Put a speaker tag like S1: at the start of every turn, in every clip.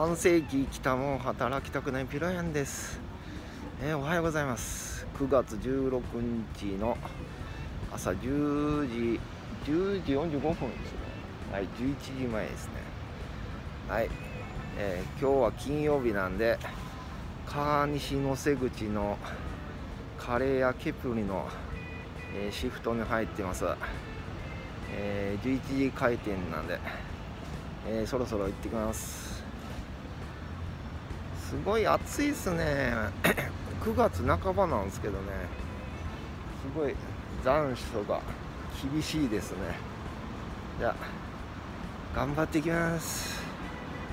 S1: 半世紀生きたもん働きたくないピラヤンです、えー、おはようございます。9月16日の朝10時10時45分ですね。はい11時前ですね。はい、えー、今日は金曜日なんで川西の瀬口のカレーやケプリの、えー、シフトに入ってます、えー、11時開店なんで、えー、そろそろ行ってきます。すごい暑いっすね。9月半ばなんですけどね。すごい残暑が厳しいですね。じゃあ頑張っていきます。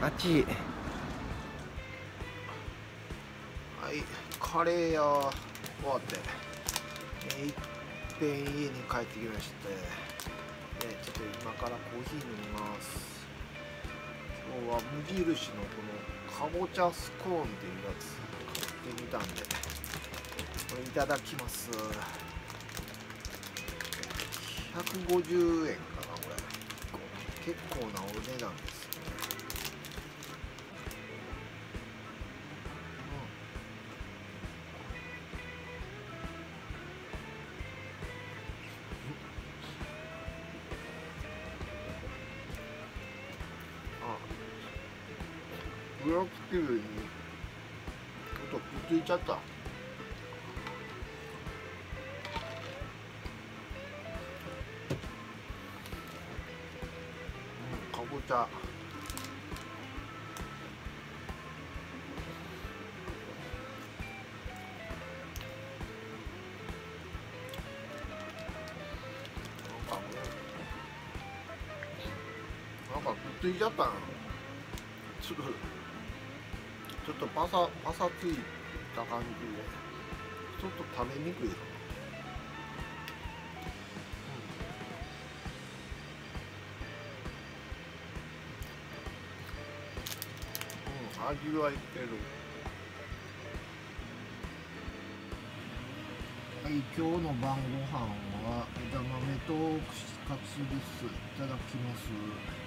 S1: あっち。はい。カレー屋終わって。いっぺん家に帰ってきまして。でちょっと今からコーヒー飲みます。今日は無印のこのかぼちゃスコーンっていうやつ買ってみたんでこれいただきます。150円かなこれ。結構なお値段です。ブラックティーにちょっとくっついちゃった。うんかぼちゃ。なんかくっついちゃったなちょっとちょっとパサパサついた感じでちょっと食べにくいかな、うん、うん、味はいってるはい今日の晩ご飯は枝豆と串カツですいただきます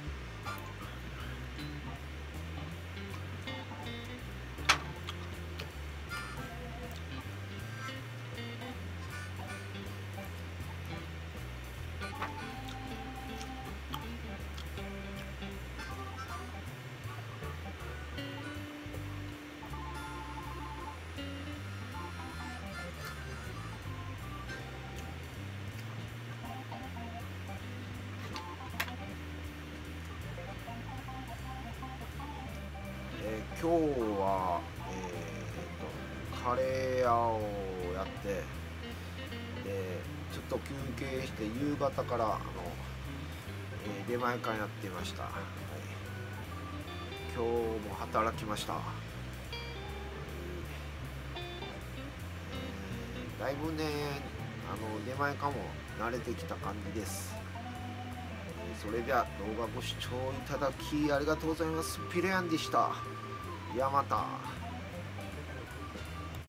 S1: 今日は、えーと、カレー屋をやってでちょっと休憩して夕方からあの、えー、出前館やってました、はい、今日も働きました、えー、だいぶねあの出前館も慣れてきた感じです。それでは動画ご視聴いただきありがとうございます。ピレアンでした。山田。